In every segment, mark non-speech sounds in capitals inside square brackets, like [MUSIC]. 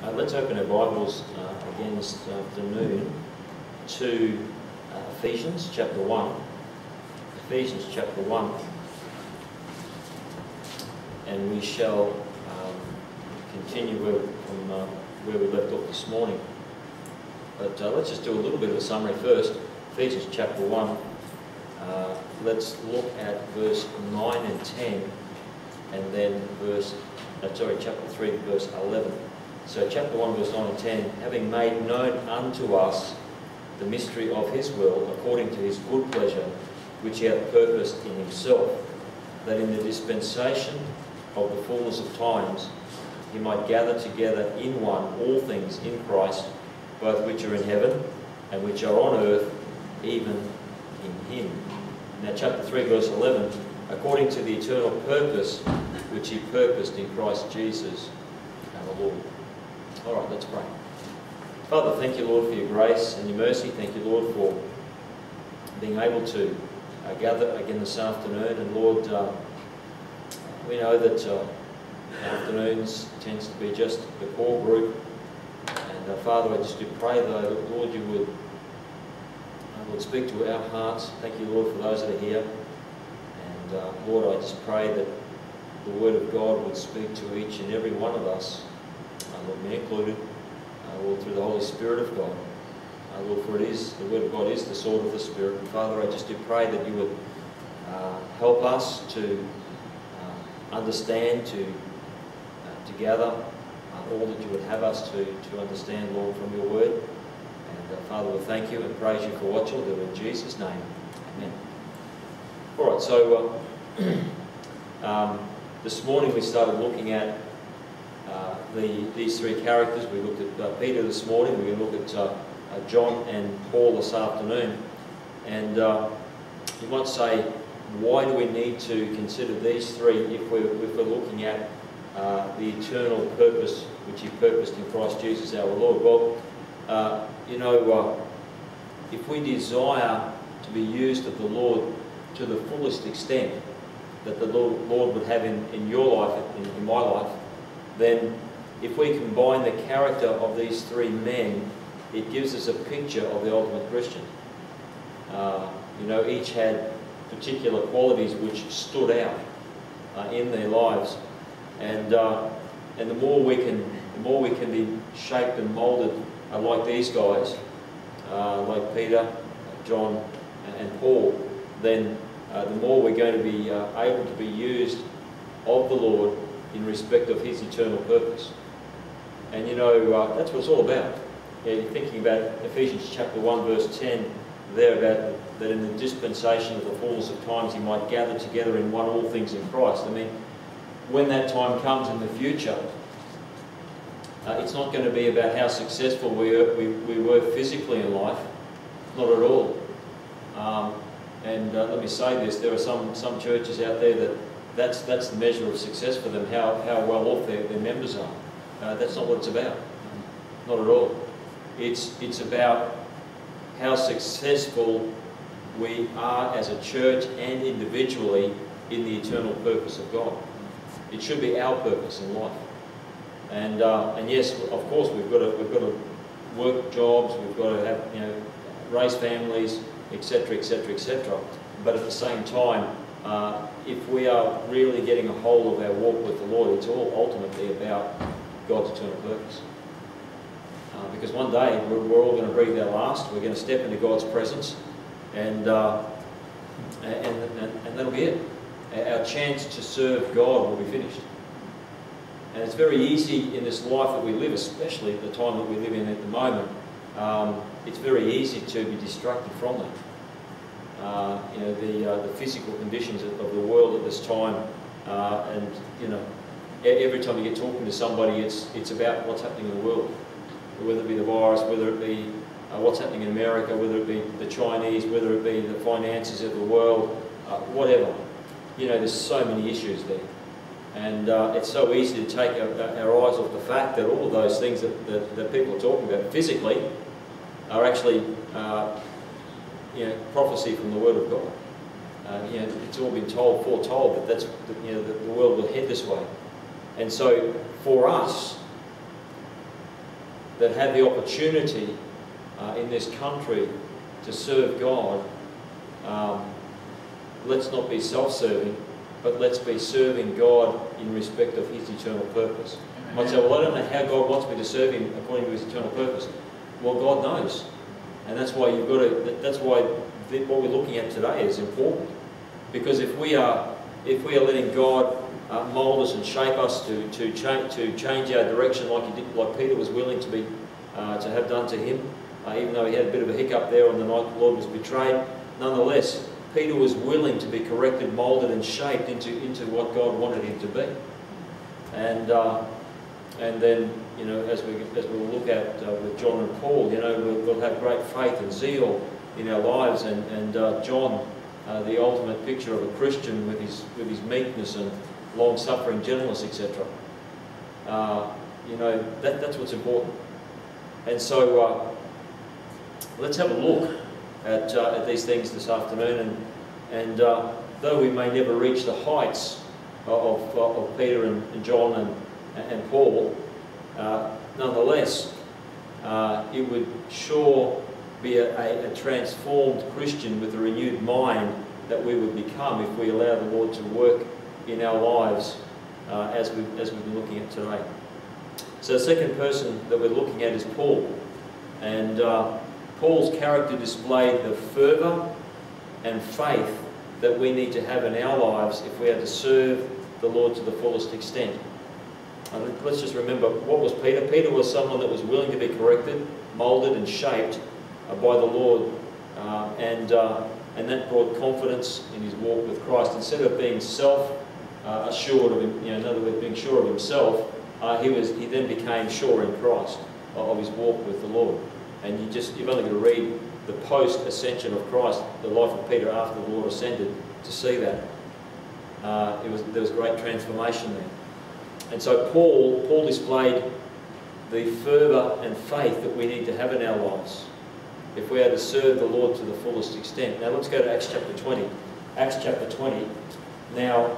Uh, let's open our Bibles uh, again this afternoon to uh, Ephesians chapter 1. Ephesians chapter 1. And we shall um, continue where, from uh, where we left off this morning. But uh, let's just do a little bit of a summary first. Ephesians chapter 1. Uh, let's look at verse 9 and 10, and then verse, sorry, chapter 3, verse 11. So chapter 1, verse 9 and 10, having made known unto us the mystery of his will, according to his good pleasure, which he hath purposed in himself, that in the dispensation of the fullness of times he might gather together in one all things in Christ, both which are in heaven and which are on earth, even in him. Now chapter 3 verse 11, according to the eternal purpose which he purposed in Christ Jesus our Lord. All right, let's pray. Father, thank you, Lord, for your grace and your mercy. Thank you, Lord, for being able to uh, gather again this afternoon. And Lord, uh, we know that uh, afternoons tends to be just the core group. And uh, Father, I just do pray, though, that, Lord, you would Lord, speak to our hearts. Thank you, Lord, for those that are here. And uh, Lord, I just pray that the Word of God would speak to each and every one of us, uh, Lord, me included, through the Holy Spirit of God. Lord, for it is, the Word of God is the sword of the Spirit. And Father, I just do pray that you would uh, help us to uh, understand, to, uh, to gather all that you would have us to, to understand, Lord, from your Word. And Father, we thank you and praise you for what you'll do in Jesus' name. Amen. All right, so [CLEARS THROAT] um, this morning we started looking at the, these three characters. We looked at uh, Peter this morning. We're going to look at uh, uh, John and Paul this afternoon. And you might say, why do we need to consider these three if we're, if we're looking at the eternal purpose which he purposed in Christ Jesus our Lord? Well, uh, you know, uh, if we desire to be used of the Lord to the fullest extent that the Lord, Lord would have in, in your life, in, in my life, then if we combine the character of these three men, it gives us a picture of the ultimate Christian. Uh, you know, each had particular qualities which stood out uh, in their lives, and uh, and the more we can, the more we can be shaped and molded uh, like these guys, uh, like Peter, John, and Paul, then uh, the more we're going to be able to be used of the Lord in respect of His eternal purpose. And you know, uh, that's what it's all about. Yeah, you're thinking about Ephesians chapter 1, verse 10, there about that in the dispensation of the fullness of times He might gather together in one all things in Christ. I mean, when that time comes in the future, uh, it's not going to be about how successful we, are, we, we were physically in life, not at all. Um, and uh, let me say this, there are some, some churches out there that that's, that's the measure of success for them, how, how well off their, their members are. Uh, that's not what it's about, not at all. It's, it's about how successful we are as a church and individually in the eternal purpose of God. It should be our purpose in life. And, uh, and yes, of course, we've got to, we've got to work jobs, we've got to have, you know, raise families, etc., etc., etc. But at the same time, uh, if we are really getting a hold of our walk with the Lord, it's all ultimately about God's eternal purpose. Uh, because one day we're, we're all going to breathe our last, we're going to step into God's presence, and, uh, and, and, and that'll be it. Our chance to serve God will be finished. And it's very easy in this life that we live, especially at the time that we live in at the moment, um, it's very easy to be distracted from that. Uh, you know, the, uh, the physical conditions of, the world at this time, uh, and, you know, every time you get talking to somebody, it's, it's about what's happening in the world. Whether it be the virus, whether it be uh, what's happening in America, whether it be the Chinese, whether it be the finances of the world, uh, whatever. You know, there's so many issues there. And uh, it's so easy to take our, our, eyes off the fact that all of those things that, that, that people are talking about physically are actually uh, you know, prophecy from the Word of God. Uh, you know, it's all been told, foretold that that's you know, the, the world will head this way. And so for us, that have the opportunity uh, in this country to serve God, um, let's not be self-serving, but let's be serving God in respect of His eternal purpose. I might say, well, I don't know how God wants me to serve Him according to His eternal purpose. Well, God knows, and that's why you've got to. That's why what we're looking at today is important, because if we are if we are letting God uh, mould us and shape us to to change to change our direction, like he did, like Peter was willing to be uh, to have done to him, uh, even though he had a bit of a hiccup there on the night the Lord was betrayed. Nonetheless, Peter was willing to be corrected, moulded, and shaped into into what God wanted him to be, and. Uh, and then, you know, as we as we'll look at uh, with John and Paul, you know, we'll, we'll, have great faith and zeal in our lives. And and uh, John, the ultimate picture of a Christian with his with his meekness and long suffering, gentleness, etc. Uh, you know, that that's what's important. And so, uh, let's have a look at uh, at these things this afternoon. And and though we may never reach the heights of, of, of Peter and, and John and and Paul, uh, nonetheless, uh, it would sure be a, a, a, transformed Christian with a renewed mind that we would become if we allow the Lord to work in our lives uh, as, we, as we've been looking at today. So the second person that we're looking at is Paul. And uh, Paul's character displayed the fervour and faith that we need to have in our lives if we are to serve the Lord to the fullest extent. And let's just remember, what was Peter? Peter was someone that was willing to be corrected, moulded and shaped uh, by the Lord. Uh, and, uh, and that brought confidence in his walk with Christ. Instead of being self-assured of him, you know, in other words, being sure of himself, uh, he, was, he then became sure in Christ of his walk with the Lord. And you just, you've only got to read the post-ascension of Christ, the life of Peter after the Lord ascended, to see that. Uh, it was, there was great transformation there. And so Paul, Paul displayed the fervour and faith that we need to have in our lives if we are to serve the Lord to the fullest extent. Now let's go to Acts chapter 20. Acts chapter 20. Now,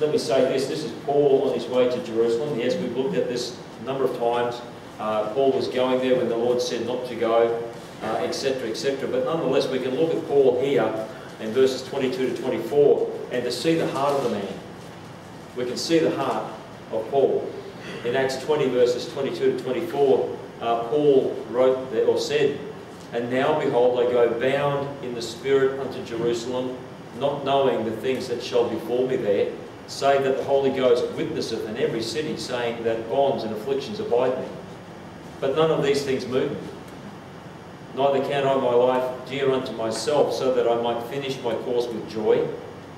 let me say this. This is Paul on his way to Jerusalem. Yes, we've looked at this a number of times. Uh, Paul was going there when the Lord said not to go, etc., uh, etc. Et but nonetheless, we can look at Paul here in verses 22 to 24 and to see the heart of the man. We can see the heart of Paul. In Acts 20, verses 22 to 24, uh, Paul wrote or said, And now behold, I go bound in the Spirit unto Jerusalem, not knowing the things that shall befall me there, save that the Holy Ghost witnesseth in every city, saying that bonds and afflictions abide me. But none of these things move me. Neither count I my life dear unto myself, so that I might finish my course with joy,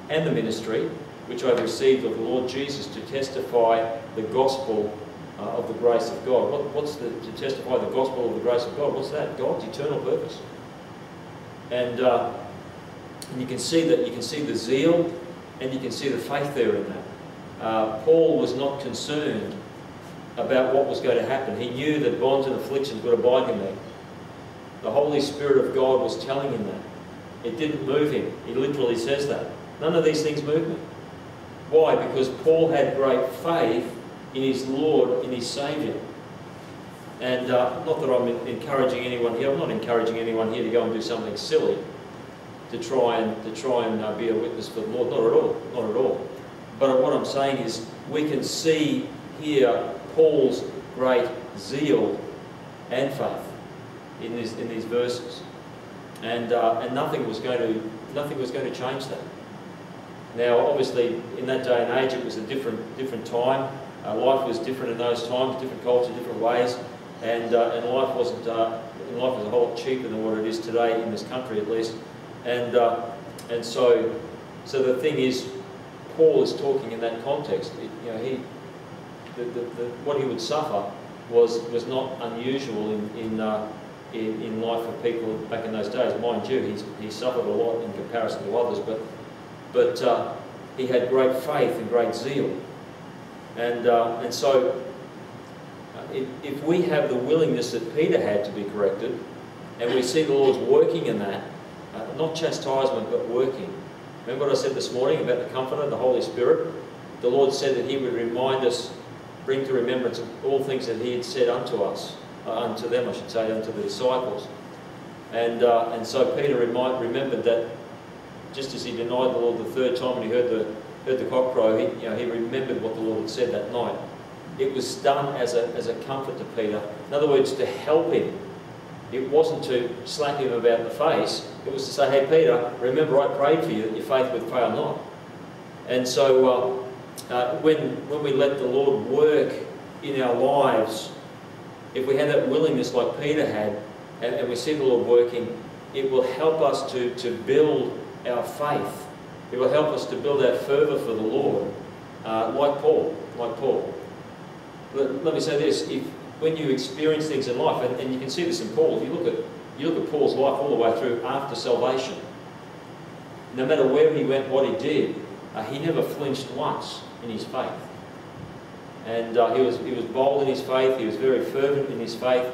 and the ministry, which I have received of the Lord Jesus to testify the gospel uh, of the grace of God. What, what's the, to testify the gospel of the grace of God? What's that? God's eternal purpose. And, uh, and you can see that you can see the zeal and you can see the faith there in that. Uh, Paul was not concerned about what was going to happen. He knew that bonds and afflictions would abide him there. The Holy Spirit of God was telling him that. It didn't move him. He literally says that. None of these things move me. Why? Because Paul had great faith in his Lord, in his Saviour. And uh, not that I'm encouraging anyone here, I'm not encouraging anyone here to go and do something silly to try and, to try and uh, be a witness for the Lord. Not at all, not at all. But what I'm saying is we can see here Paul's great zeal and faith in, this, in these verses. And, uh, and nothing was going to nothing was going to change that. Now, obviously, in that day and age, it was a different, different time. Uh, life was different in those times, different culture, different ways, and, uh, and life wasn't, uh, life was a whole lot cheaper than what it is today in this country, at least. And, uh, and so, so the thing is, Paul is talking in that context. It, you know, he, the, the, the, what he would suffer was, was not unusual in, in, uh, in, in life for people back in those days. Mind you, he's, he suffered a lot in comparison to others, but but uh, he had great faith and great zeal. And, uh, and so, uh, if, if we have the willingness that Peter had to be corrected, and we see the Lord's working in that, not chastisement, but working. Remember what I said this morning about the Comforter, the Holy Spirit? The Lord said that He would remind us, bring to remembrance all things that He had said unto us uh, unto them, I should say, unto the disciples. And, uh, and so Peter remind, remembered that just as he denied the Lord the third time and he heard the, heard the cock crow, he, you know, he remembered what the Lord had said that night. It was done as a, as a comfort to Peter. In other words, to help him. It wasn't to slap him about the face. It was to say, hey, Peter, remember I prayed for you that your faith would fail not. And so uh, uh, when, when we let the Lord work in our lives, if we have that willingness like Peter had, and, and we see the Lord working, it will help us to, to build our faith. It will help us to build our fervour for the Lord, uh, like Paul, like Paul. Let, let, me say this, if, when you experience things in life, and, and you can see this in Paul, if you look at, you look at Paul's life all the way through after salvation, no matter where he went, what he did, uh, he never flinched once in his faith. And uh, he, was, he was bold in his faith, he was very fervent in his faith,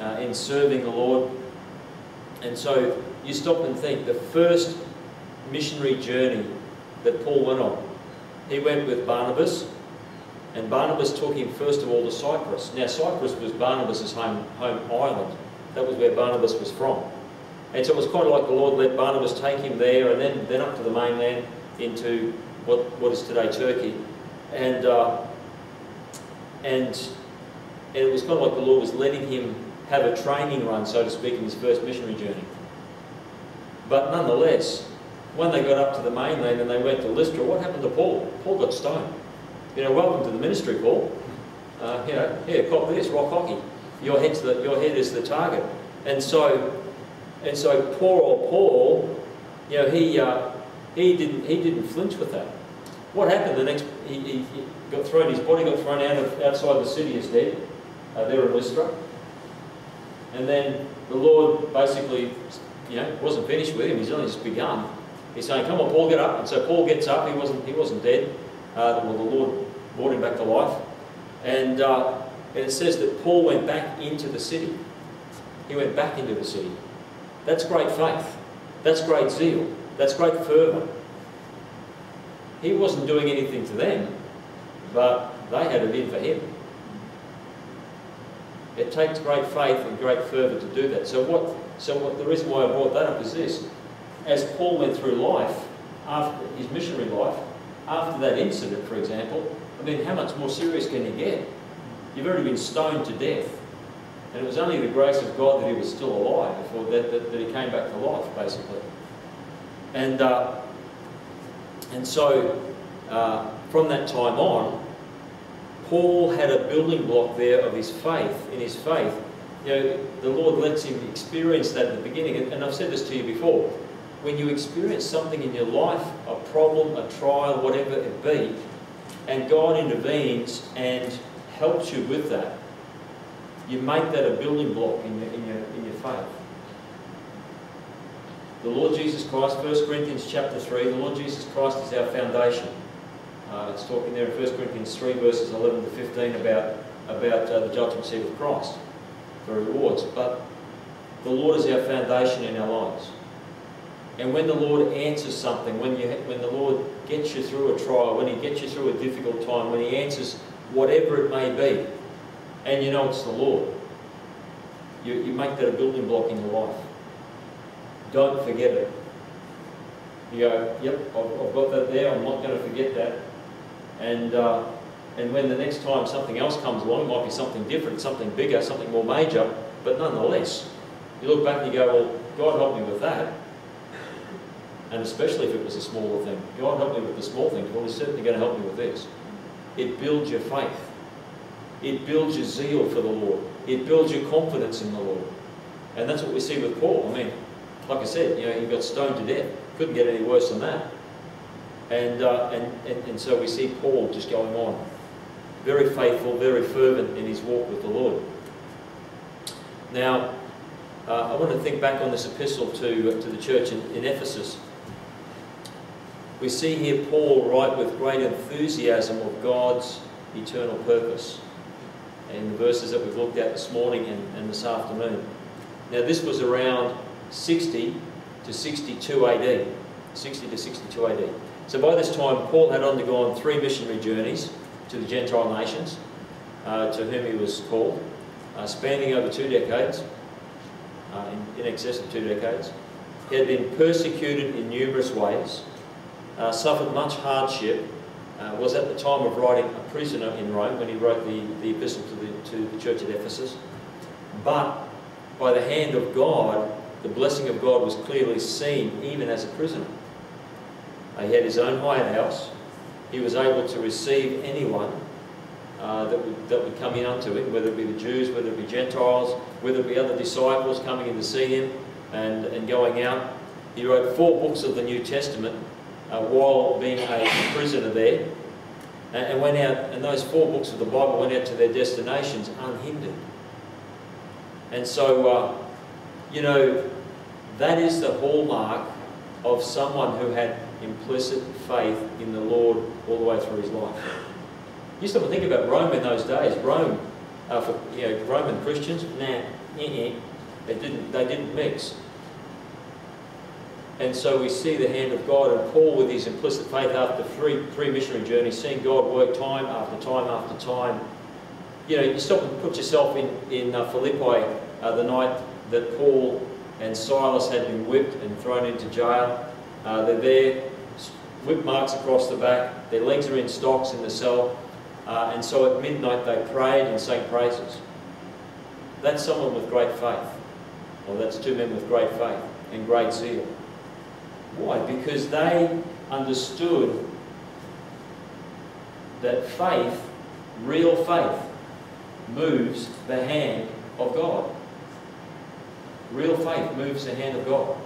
uh, in serving the Lord. And so you stop and think, the first missionary journey that Paul went on, he went with Barnabas, and Barnabas took him first of all to Cyprus. Now Cyprus was Barnabas' home, home island. That was where Barnabas was from. And so it was kind of like the Lord let Barnabas take him there and then, then up to the mainland into what, what is today Turkey. And, uh, and, and it was kind of like the Lord was letting him have a training run, so to speak, in his first missionary journey. But nonetheless, when they got up to the mainland and they went to Lystra, what happened to Paul? Paul got stoned. You know, welcome to the ministry, Paul. Uh, you know, here, cop this, rock hockey. Your head's the, your head is the target. And so, and so poor old Paul, you know, he uh, he didn't he didn't flinch with that. What happened the next? He, he, he got thrown. His body got thrown out of outside the city as dead. Uh, there in Lystra. And then the Lord basically, you know, wasn't finished with him. He's only just begun. He's saying, "Come on, Paul, get up." And so Paul gets up. He wasn't he wasn't dead. Uh, well, the Lord brought him back to life. And, uh, and it says that Paul went back into the city. He went back into the city. That's great faith. That's great zeal. That's great fervour. He wasn't doing anything to them, but they had it in for him. It takes great faith and great fervour to do that. So what? So what? The reason why I brought that up is this: as Paul went through life, after his missionary life, after that incident, for example, mean, how much more serious can you get? You've already been stoned to death. And it was only the grace of God that he was still alive before that, that, that he came back to life, basically. And, uh, and so, uh, from that time on, Paul had a building block there of his faith, in his faith. You know, the Lord lets him experience that at the beginning. And I've said this to you before. When you experience something in your life, a problem, a trial, whatever it be, and God intervenes and helps you with that, you make that a building block in your, in your, in your faith. The Lord Jesus Christ, 1 Corinthians chapter 3, the Lord Jesus Christ is our foundation. Uh, it's talking there in 1 Corinthians 3 verses 11 to 15 about, about uh, the judgment seat of Christ for rewards. But the Lord is our foundation in our lives. And when the Lord answers something, when, you, when the Lord gets you through a trial, when He gets you through a difficult time, when He answers whatever it may be, and you know it's the Lord, you, you make that a building block in your life. Don't forget it. You go, yep, I've, I've got that there, I'm not going to forget that. And, uh, and when the next time something else comes along, it might be something different, something bigger, something more major, but nonetheless, you look back and you go, well, God helped me with that and especially if it was a smaller thing. God help me with the small things, well, He's certainly going to help me with this. It builds your faith. It builds your zeal for the Lord. It builds your confidence in the Lord. And that's what we see with Paul. I mean, like I said, you know, he got stoned to death. Couldn't get any worse than that. And, uh, and, and, and so we see Paul just going on. Very faithful, very fervent in his walk with the Lord. Now, uh, I want to think back on this epistle to, uh, to the church in, in Ephesus. We see here Paul write with great enthusiasm of God's eternal purpose in the verses that we've looked at this morning and, and this afternoon. Now this was around 60 to 62 AD. 60 to 62 AD. So by this time Paul had undergone three missionary journeys to the Gentile nations uh, to whom he was called. uh, spanning over two decades, uh, in, in, excess of two decades. He had been persecuted in numerous ways, uh, suffered much hardship, uh, was at the time of writing a prisoner in Rome when he wrote the, the epistle to the, to the church at Ephesus. But by the hand of God, the blessing of God was clearly seen even as a prisoner. Uh, he had his own hired house. He was able to receive anyone uh, that, would, that would come in unto him, whether it be the Jews, whether it be Gentiles, whether it be other disciples coming in to see him and, and going out. He wrote four books of the New Testament uh, while being a prisoner there and, went out, and those four books of the Bible went out to their destinations unhindered. And so, uh, you know, that is the hallmark of someone who had implicit faith in the Lord all the way through his life. You stop and think about Rome in those days. Rome, uh, for you know, Roman Christians, nah, they didn't, they didn't mix. And so we see the hand of God, and Paul, with his implicit faith after three, three missionary journeys, seeing God work time after time after time. You know, you stop and put yourself in, in uh, Philippi uh, the night that Paul and Silas had been whipped and thrown into jail. Uh, they're there, whip marks across the back, their legs are in stocks in the cell, uh, and so at midnight they prayed and sang praises. That's someone with great faith, or that's two men with great faith and great zeal. Why? Because they understood that faith, real faith, moves the hand of God. Real faith moves the hand of God.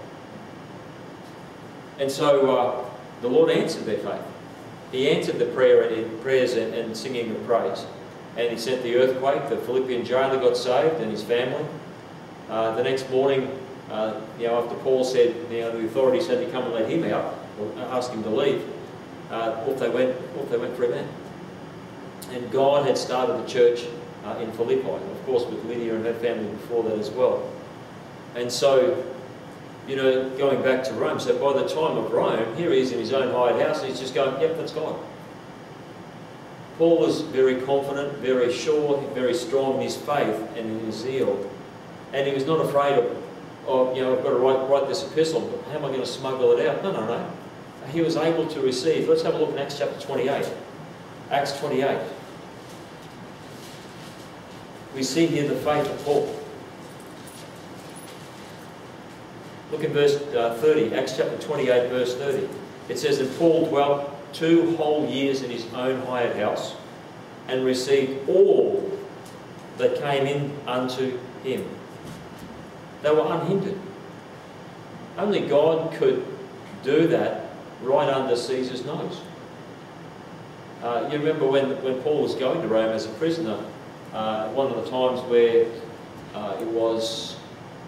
And so uh, the Lord answered their faith. He answered the prayer and prayers and, and, singing of praise. And he sent the earthquake. The Philippian jailer got saved and his family. Uh, the next morning, uh, you know, after Paul said, you know, the authorities had to come and let him out, or ask him to leave, uh, off they went, off they went for a man. And God had started the church uh, in Philippi, of course with Lydia and her family before that as well. And so, you know, going back to Rome, so by the time of Rome, here he is in his own hired house, and he's just going, yep, that's God. Paul was very confident, very sure, very strong in his faith and in his zeal. And he was not afraid of oh, you know, I've got to write, write this epistle, but how am I going to smuggle it out? No, no, no. He was able to receive. Let's have a look in Acts chapter 28. Acts 28. We see here the faith of Paul. Look at verse uh, 30, Acts chapter 28, verse 30. It says, And Paul dwelt two whole years in his own hired house, and received all that came in unto him they were unhindered. Only God could do that right under Caesar's nose. Uh, you remember when, when Paul was going to Rome as a prisoner, uh, one of the times where uh, it was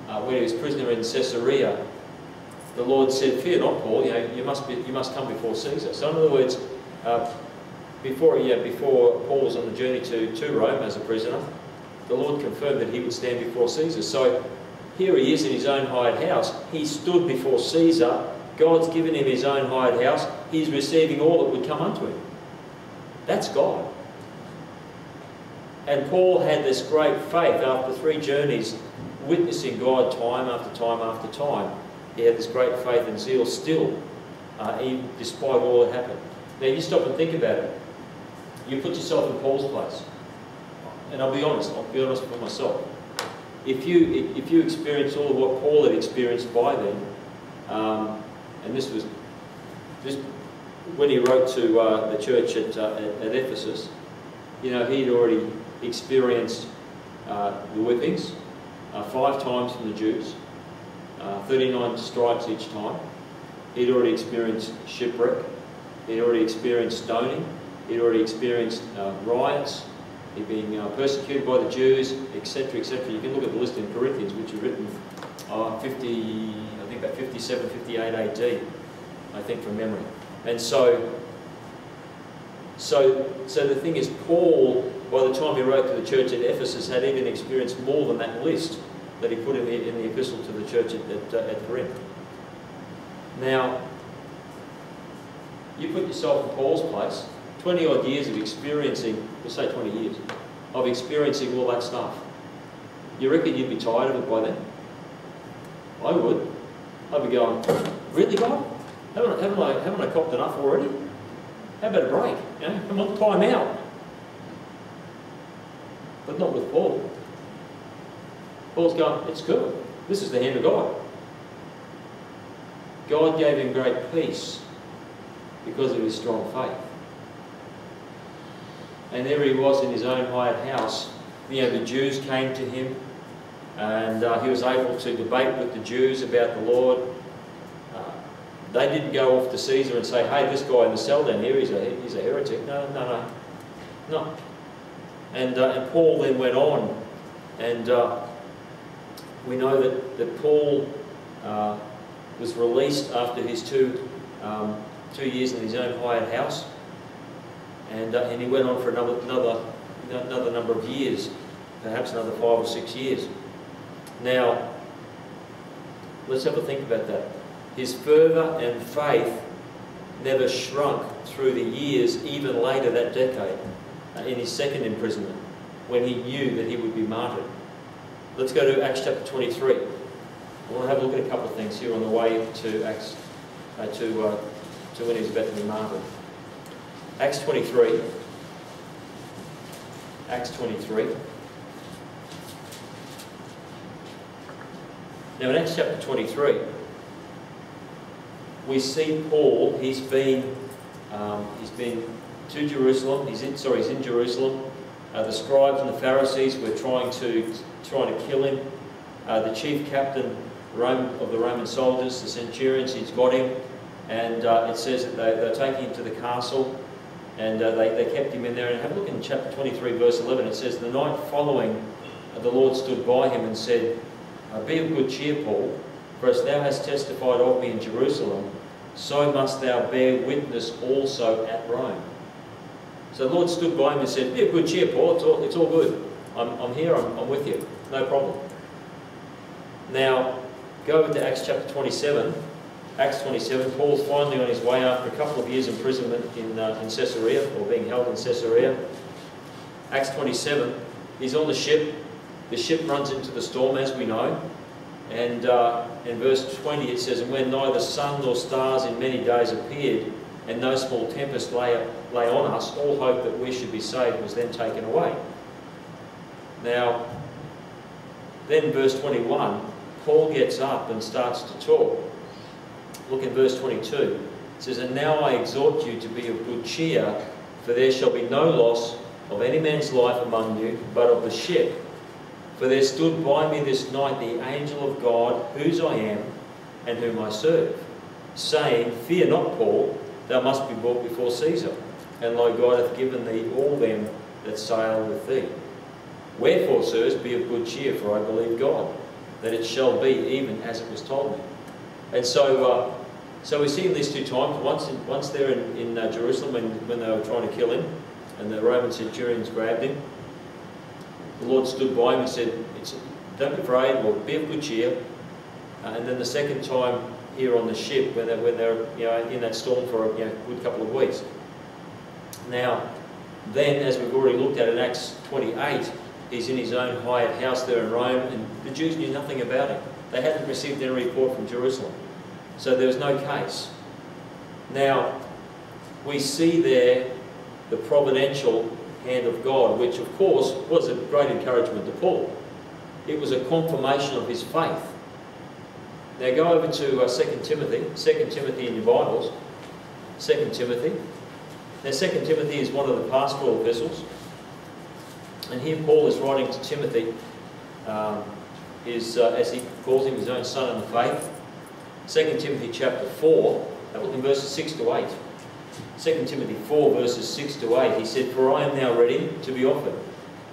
uh, when he was prisoner in Caesarea, the Lord said, "Fear not, Paul. You know you must be, you must come before Caesar." So in other words, uh, before yeah, before Paul was on the journey to to Rome as a prisoner, the Lord confirmed that he would stand before Caesar. So here he is in his own hired house. He stood before Caesar. God's given him his own hired house. He's receiving all that would come unto him. That's God. And Paul had this great faith after three journeys, witnessing God time after time after time. He had this great faith and zeal still, uh, even despite all that happened. Now you stop and think about it. You put yourself in Paul's place. And I'll be honest, I'll be honest with myself if you if you experience all of what Paul had experienced by then, um, and this was this when he wrote to uh, the church at, uh, at, Ephesus, you know he'd already experienced uh, the whippings uh, five times from the Jews, uh, 39 stripes each time. He'd already experienced shipwreck. He'd already experienced stoning. He'd already experienced uh, riots he'd been uh, persecuted by the Jews, etc., etc. You can look at the list in Corinthians, which is written uh, 50, I think about 57, 58 AD, I think from memory. And so, so, so the thing is, Paul, by the time he wrote to the church at Ephesus, had even experienced more than that list that he put in the, in the epistle to the church at, at, uh, at Corinth. Now, you put yourself in Paul's place, 20 odd years of experiencing, let's say 20 years, of experiencing all that stuff. You reckon you'd be tired of it by then? I would. I'd be going, really, God? Haven't, haven't, I, haven't I copped enough already? How about a break? You know, come on, time out. But not with Paul. Paul's going, it's good. This is the hand of God. God gave him great peace because of his strong faith. And there he was in his own hired house. You know, the Jews came to him and uh, he was able to debate with the Jews about the Lord. Uh, they didn't go off to Caesar and say, hey, this guy in the cell down here, he's a, he's a heretic. No, no, no. No. And, uh, and Paul then went on, and uh, we know that, that Paul uh, was released after his two, um, two years in his own hired house, and, uh, and he went on for another, another, another number of years, perhaps another five or six years. Now, let's have a think about that. His fervour and faith never shrunk through the years, even later that decade, uh, in his second imprisonment, when he knew that he would be martyred. Let's go to Acts chapter 23. I want to have a look at a couple of things here on the way to Acts, uh, to, uh, to when he was about to be martyred. Acts 23. Acts 23. Now in Acts chapter 23, we see Paul, he's been, um, he's been to Jerusalem, he's in, sorry, he's in Jerusalem. Uh, the scribes and the Pharisees were trying to, trying to kill him. Uh, the chief captain Rome, of the Roman soldiers, the centurions, he's got him. And uh, it says that they, they're taking him to the castle and uh, they, they kept him in there. And have a look in chapter 23, verse 11. It says, The night following, uh, the Lord stood by him and said, uh, be of good cheer, Paul, for as thou hast testified of me in Jerusalem, so must thou bear witness also at Rome. So the Lord stood by him and said, Be of good cheer, Paul, it's all, it's all good. I'm, I'm here, I'm, I'm with you, no problem. Now, go over to Acts chapter 27. Acts 27, Paul's finally on his way after a couple of years imprisonment in, uh, in Caesarea, or being held in Caesarea. Acts 27, he's on the ship, the ship runs into the storm, as we know. And uh, in verse 20 it says, And when neither sun nor stars in many days appeared, and no small tempest lay, lay on us, all hope that we should be saved was then taken away. Now, then verse 21, Paul gets up and starts to talk. Look in verse 22. It says, And now I exhort you to be of good cheer, for there shall be no loss of any man's life among you, but of the ship. For there stood by me this night the angel of God, whose I am, and whom I serve, saying, Fear not, Paul, thou must be brought before Caesar, and lo, God hath given thee all them that sail with thee. Wherefore, sirs, be of good cheer, for I believe God, that it shall be even as it was told me. And so, uh, so we see him these two times. Once, in, once there in, in uh, Jerusalem when, when they were trying to kill him, and the Roman centurions grabbed him, the Lord stood by him and said, don't be afraid, or be of good cheer. Uh, and then the second time here on the ship, when they're, when they're you know, in that storm for a you know, good couple of weeks. Now, then, as we've already looked at in Acts 28, he's in his own hired house there in Rome, and the Jews knew nothing about him. They hadn't received any report from Jerusalem. So there was no case. Now, we see there the providential hand of God, which of course was a great encouragement to Paul. It was a confirmation of his faith. Now go over to uh, 2 Timothy, 2 Timothy in your Bibles, 2 Timothy. Now 2 Timothy is one of the pastoral epistles. And here Paul is writing to Timothy, um, his, uh, as he calls him, his own son in the faith. 2 Timothy chapter 4, have a look in verses 6 to 8. 2 Timothy 4 verses 6 to 8, he said, For I am now ready to be offered,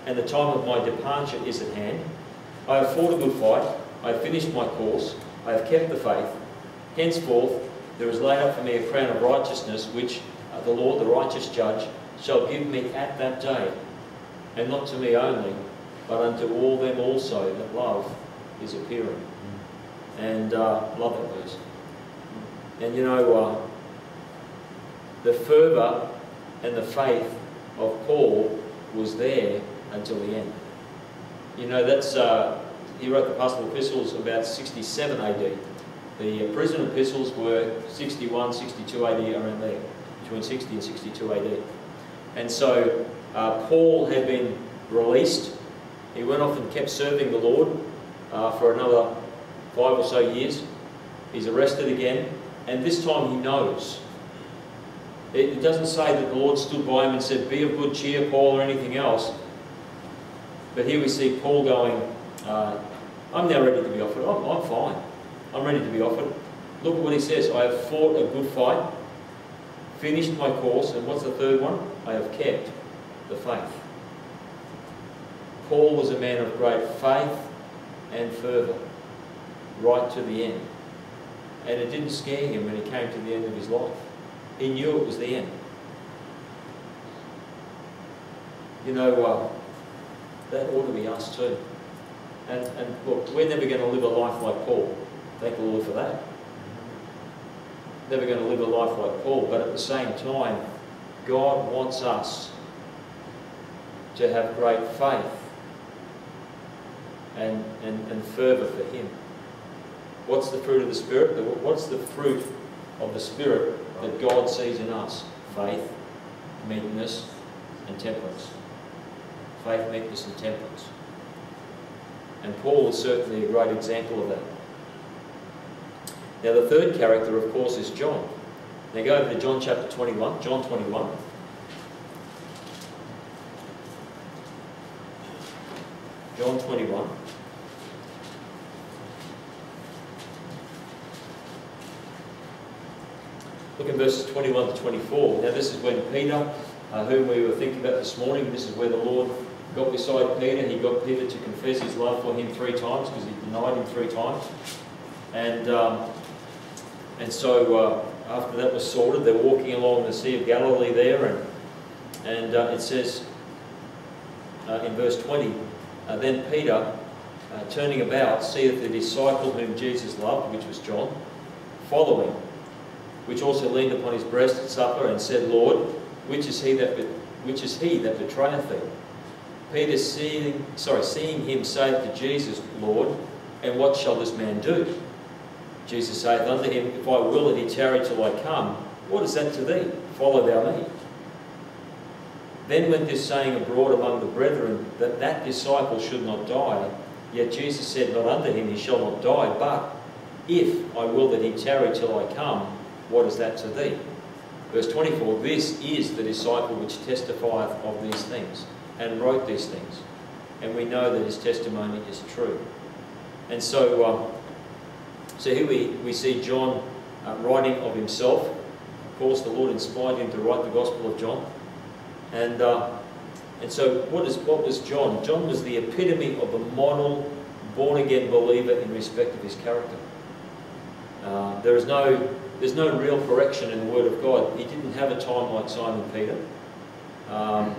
and the time of my departure is at hand. I have fought a good fight, I have finished my course, I have kept the faith. Henceforth there is laid up for me a crown of righteousness, which uh, the Lord, the righteous judge, shall give me at that day, and not to me only, but unto all them also that love is appearing. And uh, love that verse. And you know, uh, the fervour and the faith of Paul was there until the end. You know, that's uh, he wrote the pastoral epistles about 67 AD. The prison epistles were 61, 62 AD, around there, between 60 and 62 AD. And so uh, Paul had been released. He went off and kept serving the Lord uh, for another five or so years. He's arrested again, and this time he knows. It, doesn't say that the Lord stood by him and said, Be of good cheer, Paul, or anything else. But here we see Paul going, uh, I'm now ready to be offered. I'm, I'm fine. I'm ready to be offered. Look at what he says. I have fought a good fight, finished my course, and what's the third one? I have kept the faith. Paul was a man of great faith and fervour, right to the end. And it didn't scare him when he came to the end of his life. He knew it was the end. You know, uh, that ought to be us too. And, and look, we're never going to live a life like Paul. Thank the Lord for that. Never going to live a life like Paul, but at the same time, God wants us to have great faith and, and, and fervour for Him. What's the fruit of the Spirit? What's the fruit of the Spirit that God sees in us? Faith, meekness, and temperance. Faith, meekness, and temperance. And Paul is certainly a great example of that. Now, the third character, of course, is John. Now, go over to John chapter 21. John 21. John 21. Look at verses 21 to 24. Now, this is when Peter, uh, whom we were thinking about this morning, this is where the Lord got beside Peter. He got Peter to confess his love for him three times because he denied him three times. And um, and so uh, after that was sorted, they're walking along the Sea of Galilee there, and, and uh, it says uh, in verse 20, uh, Then Peter, uh, turning about, seeth the disciple whom Jesus loved, which was John, following, which also leaned upon his breast at supper, and said, Lord, which is he that, which is he that betrayeth thee? Peter, seeing, sorry, seeing him, saith to Jesus, Lord, and what shall this man do? Jesus saith unto him, If I will that he tarry till I come, what is that to thee? Follow thou me. Then went this saying abroad among the brethren, that that disciple should not die. Yet Jesus said not unto him, He shall not die, but if I will that he tarry till I come, what is that to thee? Verse 24, This is the disciple which testifieth of these things, and wrote these things. And we know that his testimony is true. And so, um, so here we, we see John uh, writing of himself. Of course, the Lord inspired him to write the Gospel of John. And, uh, and so what, is, what was John? John was the epitome of the model born-again believer in respect of his character. Uh, there is no, there's no real correction in the Word of God. He didn't have a time like Simon Peter. Um,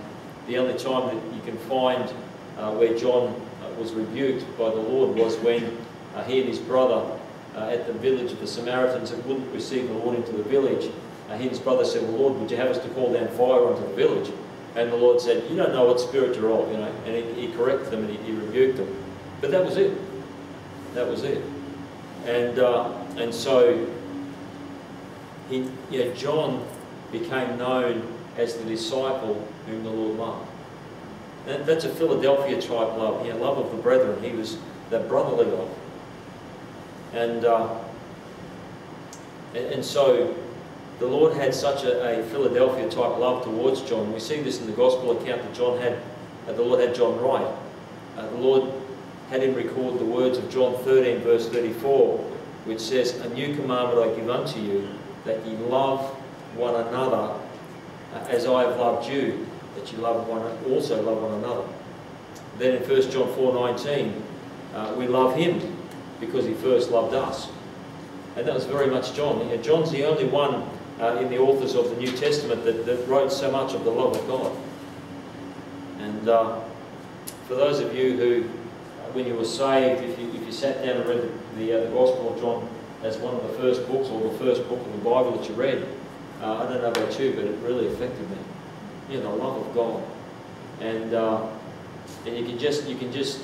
the only time that you can find uh, where John uh, was rebuked by the Lord was when uh, he and his brother uh, at the village of the Samaritans that wouldn't receive the Lord into the village, uh, he and his brother said, well, Lord, would you have us to call down fire onto the village? And the Lord said, you don't know what spirit you're of, you know. And he, he corrected them and he, he, rebuked them. But that was it. That was it. And, uh, and so, he, yeah, John became known as the disciple whom the Lord loved. That, that's a Philadelphia type love, yeah, love of the brethren. He was that brotherly love. And, uh, and, and, so the Lord had such a, a, Philadelphia type love towards John. We see this in the gospel account that John had, uh, the Lord had John write. Uh, the Lord had him record the words of John 13 verse 34, which says, A new commandment I give unto you, that ye love one another uh, as I have loved you, that you love one, also love one another. Then in 1 John 4.19, uh, we love him because he first loved us. And that was very much John. John's the only one uh, in the authors of the New Testament that, that, wrote so much of the love of God. And uh, for those of you who, uh, when you were saved, if you, if you sat down and read the, the, uh, the, Gospel of John as one of the first books or the first book of the Bible that you read, uh, I don't know about you, but it really affected me. You know, the love of God. And, uh, and you can just, you can just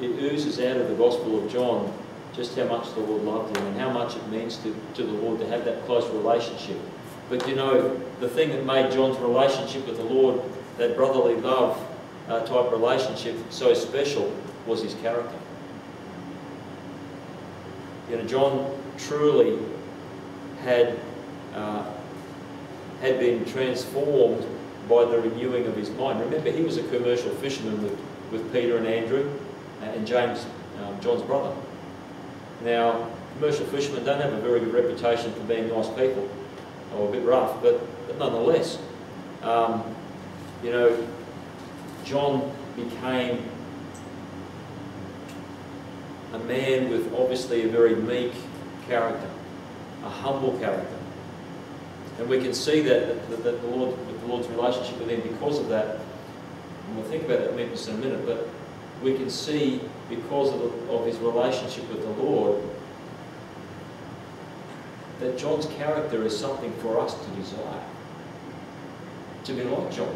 it oozes out of the Gospel of John just how much the Lord loved him and how much it means to, to the Lord to have that close relationship. But you know, the thing that made John's relationship with the Lord, that brotherly love uh, type relationship, so special was his character. You know, John truly had, uh, had been transformed by the renewing of his mind. Remember, he was a commercial fisherman with, with Peter and Andrew and James, um, John's brother. Now, commercial fishermen don't have a very good reputation for being nice people, or a bit rough, but, but nonetheless, um, you know, John became a man with obviously a very meek character, a humble character. And we can see that, that, that the, Lord, the Lord's relationship with him because of that. And we'll think about that meekness in a minute, but we can see because of, the, of his relationship with the Lord that John's character is something for us to desire. To be like John.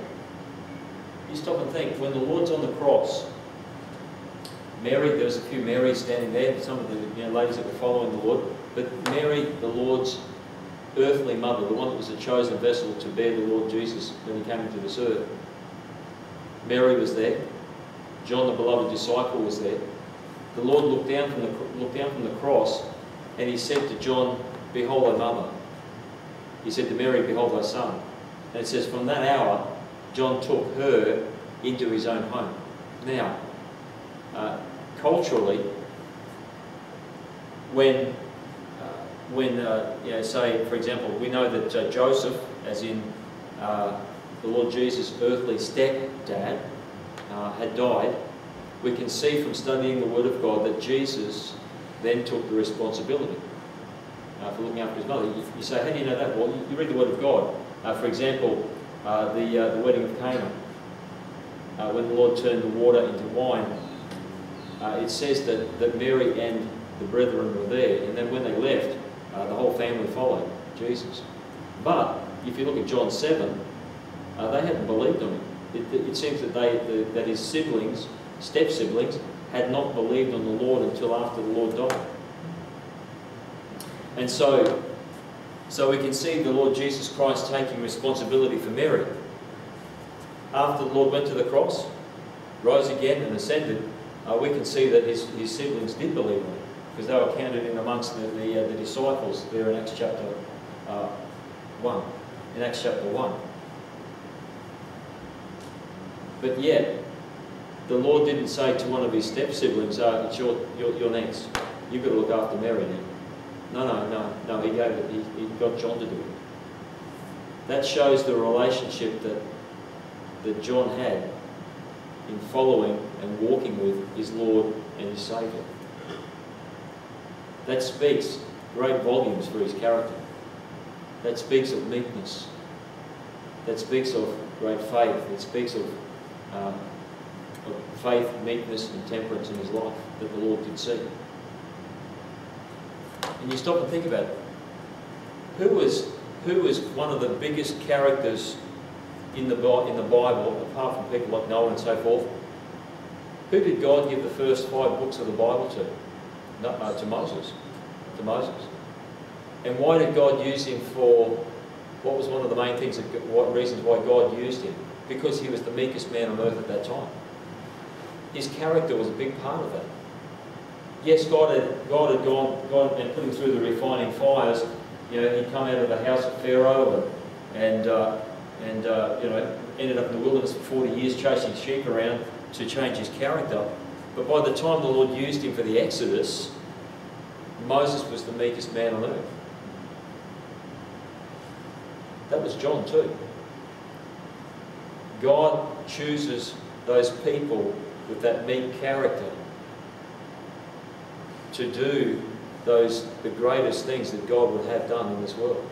You stop and think, when the Lord's on the cross, Mary, there was a few Marys standing there, some of the you know, ladies that were following the Lord, but Mary, the Lord's earthly mother, the one that was a chosen vessel to bear the Lord Jesus when he came into this earth. Mary was there. John, the beloved disciple, was there. The Lord looked down from the, looked down from the cross and he said to John, Behold thy mother. He said to Mary, Behold thy son. And it says, from that hour, John took her into his own home. Now, uh, culturally, when, uh, when uh, you know, say, for example, we know that uh, Joseph, as in uh, the Lord Jesus' earthly stepdad, uh, had died, we can see from studying the Word of God that Jesus then took the responsibility uh, for looking after his mother. You, you, say, how do you know that? Well, you, you read the Word of God. For example, the, the wedding of Cana, when the Lord turned the water into wine, uh, it says that, that Mary and the brethren were there, and then when they left, the whole family followed Jesus. But if you look at John 7, they hadn't believed on him. It, it, seems that, they, the, that his siblings, step-siblings, had not believed on the Lord until after the Lord died. And so, so we can see the Lord Jesus Christ taking responsibility for Mary. After the Lord went to the cross, rose again and ascended, uh, we can see that his, his siblings did believe in him because they were counted in amongst the, the, uh, the disciples there in Acts chapter uh, 1. In Acts chapter 1. But yet, the Lord didn't say to one of his step siblings, oh, it's your, your, your next. You've got to look after Mary now. No, no, no, no, he gave it, he, he got John to do it. That shows the relationship that, that John had in following and walking with his Lord and his Saviour. That speaks great volumes for his character. That speaks of meekness. That speaks of great faith. It speaks of, um, of faith, meekness and temperance in his life that the Lord did see and you stop and think about it. Who was, who was one of the biggest characters in the, in the Bible, apart from people like Noah and so forth? Who did God give the first five books of the Bible to? No, uh, to Moses. To Moses. And why did God use him for, what was one of the main things, that, what reasons why God used him? Because he was the meekest man on earth at that time. His character was a big part of that yes, God had, God had gone, God had put him through the refining fires. You know, he'd come out of the house of Pharaoh and, and, uh, and uh, you know, ended up in the wilderness for 40 years chasing sheep around to change his character. But by the time the Lord used him for the Exodus, Moses was the meekest man on earth. That was John too. God chooses those people with that meek character to do those the greatest things that God would have done in this world.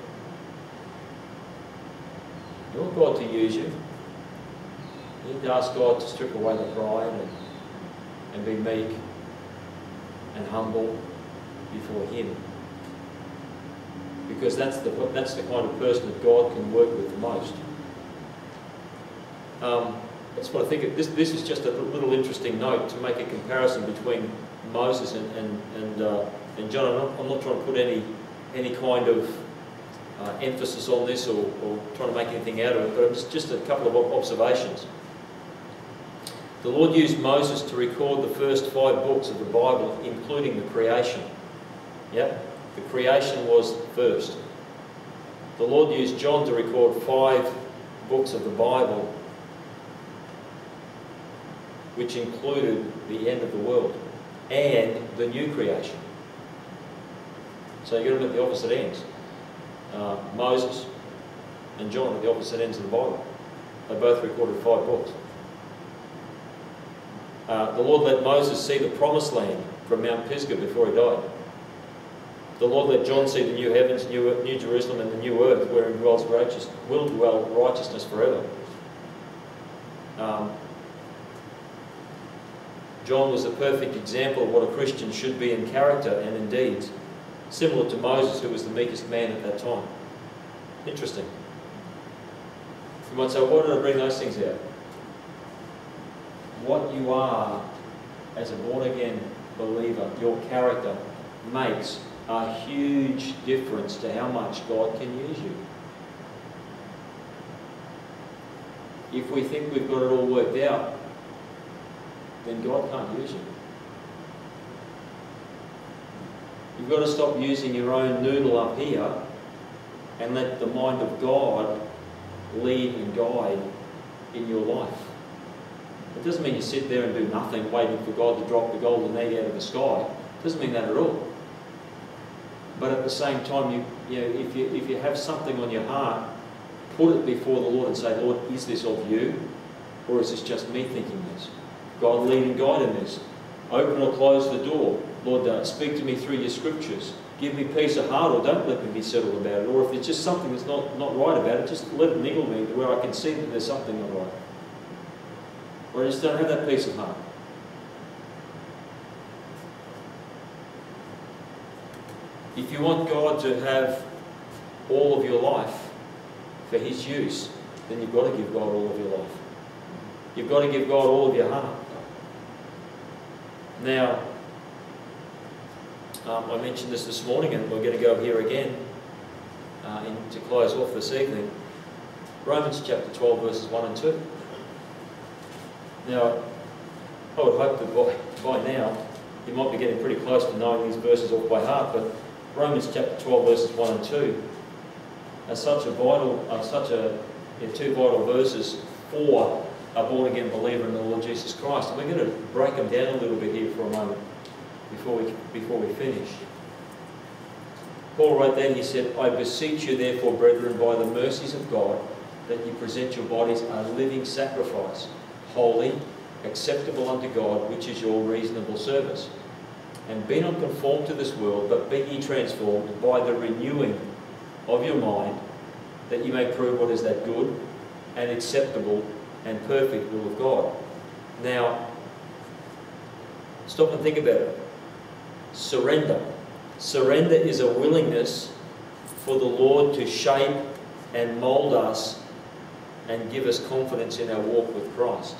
Want God to use you. You need to ask God to strip away the pride and, and be meek and humble before Him. Because that's the, that's the kind of person that God can work with the most. Um, I just want to think of this. This is just a little interesting note to make a comparison between Moses and and and, uh, and John. I'm not, I'm not, trying to put any any kind of uh, emphasis on this or, or trying to make anything out of it, but just just a couple of observations. The Lord used Moses to record the first five books of the Bible, including the creation. Yeah, the creation was first. The Lord used John to record five books of the Bible, which included the end of the world and the new creation. So you've got them at the opposite ends. Uh, Moses and John at the opposite ends of the Bible. They both recorded five books. Uh, the Lord let Moses see the promised land from Mount Pisgah before he died. The Lord let John see the new heavens, new, new Jerusalem, and the new earth wherein dwells righteous, will dwell righteousness forever. Um, John was a perfect example of what a Christian should be in character and in deeds, similar to Moses, who was the meekest man at that time. Interesting. You might say, why did I bring those things out? What you are as a born again believer, your character, makes a huge difference to how much God can use you. If we think we've got it all worked out, then God can't use you. You've got to stop using your own noodle up here and let the mind of God lead and guide in your life. It doesn't mean you sit there and do nothing waiting for God to drop the golden egg out of the sky. It doesn't mean that at all. But at the same time, you, you know, if, you, if you have something on your heart, put it before the Lord and say, Lord, is this of you? Or is this just me thinking this? God lead and guide in this. Open or close the door. Lord, uh, speak to me through your scriptures. Give me peace of heart or don't let me be settled about it. Or if it's just something that's not, not right about it, just let it niggle me to where I can see that there's something not right. Or I just don't have that peace of heart. If you want God to have all of your life for His use, then you've got to give God all of your life. You've got to give God all of your heart. Now, um, I mentioned this this morning, and we're going to go here again uh, in, to close off this evening. Romans chapter 12, verses 1 and 2. Now, I would hope that by, by now you might be getting pretty close to knowing these verses off by heart, but Romans chapter 12, verses 1 and 2 are such a vital, are such a, yeah, two vital verses for a born again believer in the Lord Jesus Christ. And we're going to break them down a little bit here for a moment before we, before we finish. Paul wrote then, he said, I beseech you therefore, brethren, by the mercies of God, that you present your bodies a living sacrifice, holy, acceptable unto God, which is your reasonable service. And be not conformed to this world, but be ye transformed by the renewing of your mind, that you may prove what is that good and acceptable and perfect will of God. Now, stop and think about it. Surrender. Surrender is a willingness for the Lord to shape and mould us and give us confidence in our walk with Christ.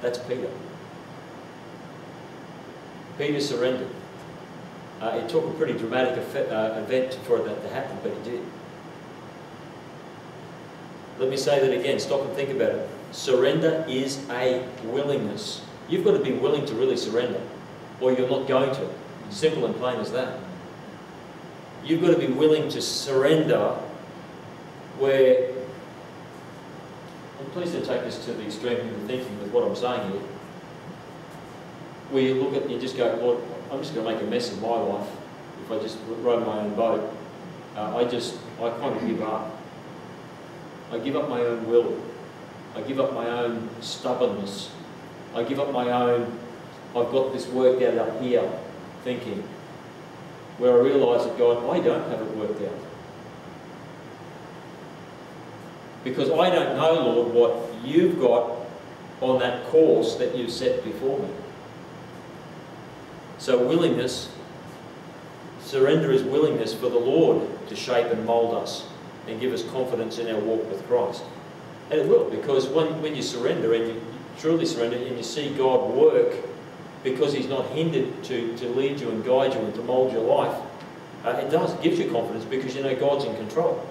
That's Peter. Peter surrendered. Uh, it took a pretty dramatic effect, uh, event for that to happen, but he did. Let me say that again. Stop and think about it. Surrender is a willingness. You've got to be willing to really surrender, or you're not going to. Simple and plain as that. You've got to be willing to surrender where, and please don't take this to the extreme in thinking with what I'm saying here, where you look at, you just go, Lord, I'm just going to make a mess of my life if I just row my own boat. Uh, I just, I kind of give up. I give up my own will. I give up my own stubbornness. I give up my own, I've got this worked out up here thinking, where I realise that God, I don't have it worked out. Because I don't know, Lord, what you've got on that course that you've set before me. So willingness, surrender is willingness for the Lord to shape and mould us and give us confidence in our walk with Christ. And it will, because when, when you surrender and you truly surrender and you see God work because He's not hindered to, to lead you and guide you and to mould your life, uh, it does, it gives you confidence because you know God's in control.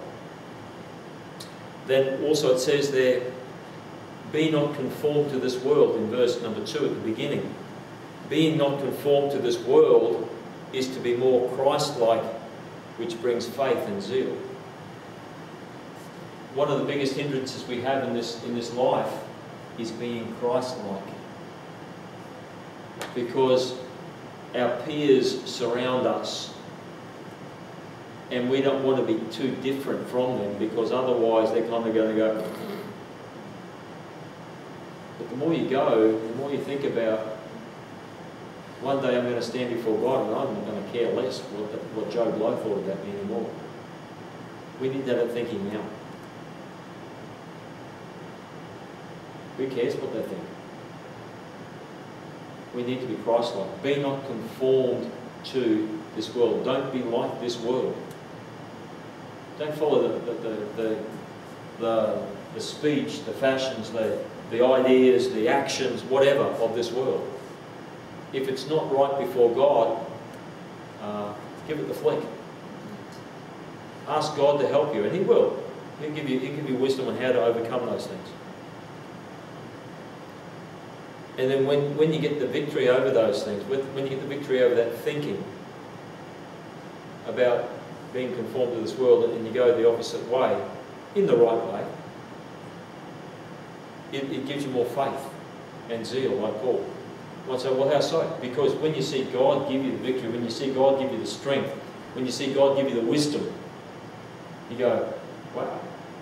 Then also it says there, be not conformed to this world in verse number 2 at the beginning. Being not conformed to this world is to be more Christ-like, which brings faith and zeal. One of the biggest hindrances we have in this, in this life is being Christ-like. Because our peers surround us and we don't want to be too different from them because otherwise they're kind of going to go. But the more you go, the more you think about one day I'm going to stand before God and I'm not going to care less what, the, what Joe Blow thought about me anymore. We need that thinking now. Who cares what they think? We need to be Christ-like. Be not conformed to this world. Don't be like this world. Don't follow the, the, the, the, the speech, the fashions, the, the ideas, the actions, whatever of this world. If it's not right before God, uh, give it the flick. Ask God to help you, and He will. He'll give you, he'll give you wisdom on how to overcome those things. And then when, when you get the victory over those things, when you get the victory over that thinking about being conformed to this world and you go the opposite way, in the right way, it, it gives you more faith and zeal, like Paul. I say, well, how so? Because when you see God give you the victory, when you see God give you the strength, when you see God give you the wisdom, you go, wow.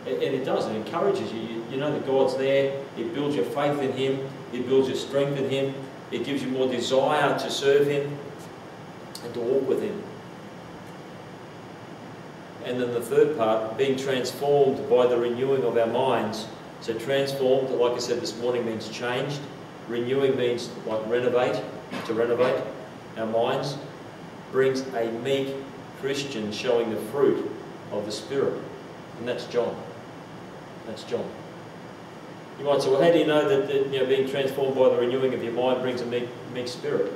And it does, it encourages you. You, know that God's there, it builds your faith in Him, it builds your strength in Him, it gives you more desire to serve Him and to walk with Him. And then the third part, being transformed by the renewing of our minds. So transformed, like I said this morning, means changed. Renewing means like renovate, to renovate our minds. Brings a meek Christian showing the fruit of the Spirit. And that's John. That's John. You might say, well, how do you know that, that you know, being transformed by the renewing of your mind brings a meek, meek spirit?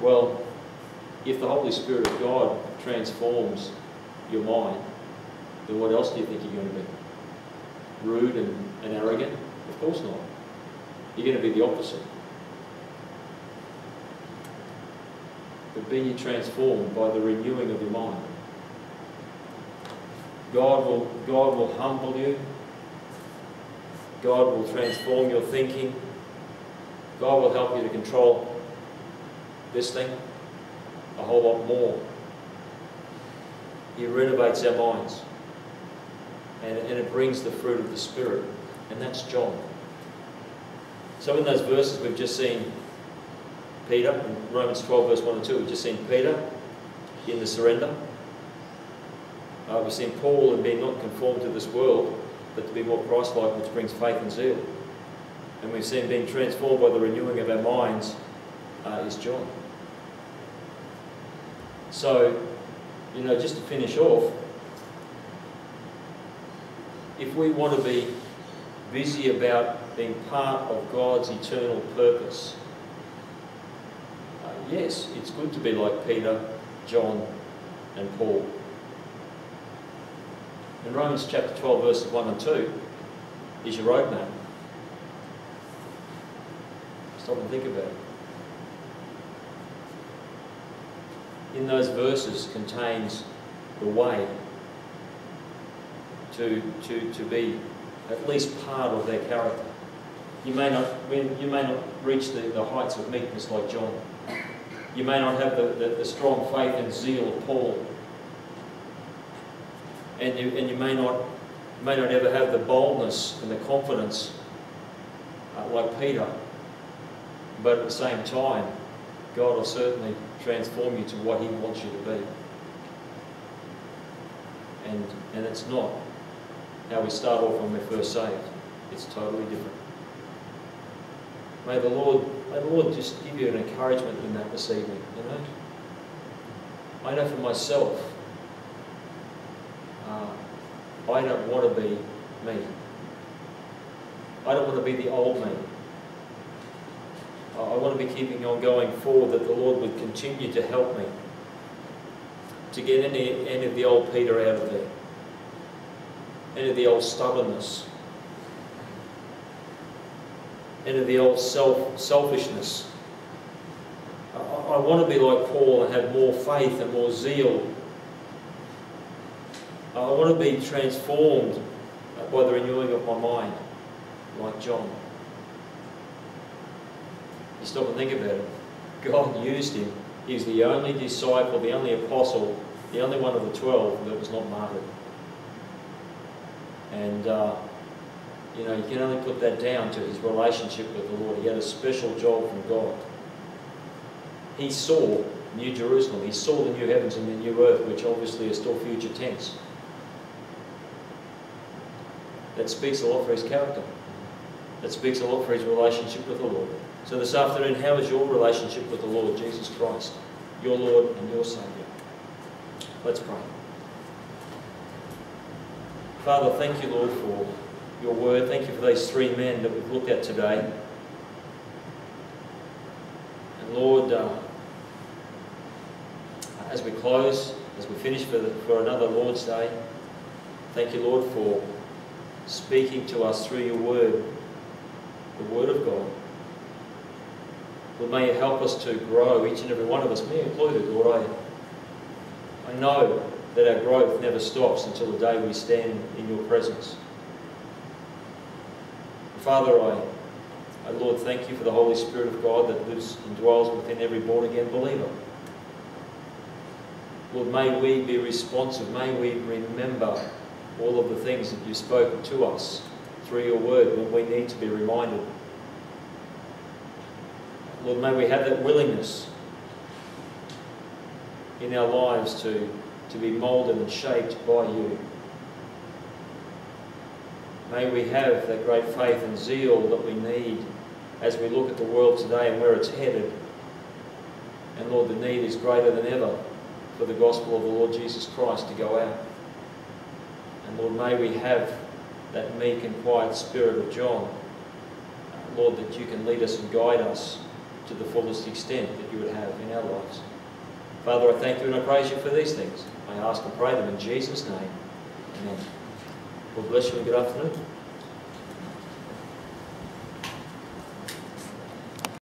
Well, if the Holy Spirit of God transforms your mind, then what else do you think you're going to be? Rude and, and arrogant? Of course not. You're going to be the opposite. But be transformed by the renewing of your mind. God will, God will humble you. God will transform your thinking. God will help you to control this thing a whole lot more. He renovates our minds. And, and it brings the fruit of the Spirit. And that's John. So in those verses we've just seen Peter, in Romans 12 verse 1 and 2, we've just seen Peter in the surrender. Uh, we've seen Paul and being not conformed to this world, but to be more Christ-like, which brings faith and zeal. And we've seen being transformed by the renewing of our minds uh, is John. So, you know, just to finish off, if we want to be busy about being part of God's eternal purpose, uh, yes, it's good to be like Peter, John, and Paul. In Romans chapter 12, verses 1 and 2, is your roadmap. Stop and think about it. In those verses contains the way to, to, to be at least part of their character. You may not, you may not reach the, the heights of meekness like John. You may not have the, the, the strong faith and zeal of Paul and you, and you may not may not ever have the boldness and the confidence uh, like Peter, but at the same time, God will certainly transform you to what He wants you to be. And and it's not how we start off when we're first saved. It's totally different. May the Lord, may the Lord just give you an encouragement in that this evening. You know, I know for myself I don't want to be me. I don't want to be the old me. I want to be keeping on going forward that the Lord would continue to help me to get any, any of the old Peter out of there, any of the old stubbornness, any of the old self selfishness. I, I want to be like Paul and have more faith and more zeal. I want to be transformed by the renewing of my mind, like John. You stop and think about it. God used him. He was the only disciple, the only apostle, the only one of the twelve that was not martyred. And, uh, you know, you can only put that down to his relationship with the Lord. He had a special job from God. He saw New Jerusalem. He saw the new heavens and the new earth, which obviously are still future tense. That speaks a lot for his character. That speaks a lot for his relationship with the Lord. So this afternoon, how is your relationship with the Lord Jesus Christ, your Lord and your Saviour? Let's pray. Father, thank you, Lord, for your word. Thank you for these three men that we've looked at today. And Lord, uh, as we close, as we finish for, the, for another Lord's Day, thank you, Lord, for speaking to us through your word, the word of God. Lord, may you help us to grow, each and every one of us, me included, Lord. I, I know that our growth never stops until the day we stand in your presence. Father, I, I, Lord, thank you for the Holy Spirit of God that lives and dwells within every born-again believer. Lord, may we be responsive. May we remember all of the things that you've spoken to us through your word when we need to be reminded. Lord, may we have that willingness in our lives to, to be moulded and shaped by you. May we have that great faith and zeal that we need as we look at the world today and where it's headed. And Lord, the need is greater than ever for the gospel of the Lord Jesus Christ to go out. Lord, may we have that meek and quiet spirit of John. Uh, Lord, that you can lead us and guide us to the fullest extent that you would have in our lives. Father, I thank you and I praise you for these things. I ask and pray them in Jesus' name. Amen. God bless you and good afternoon.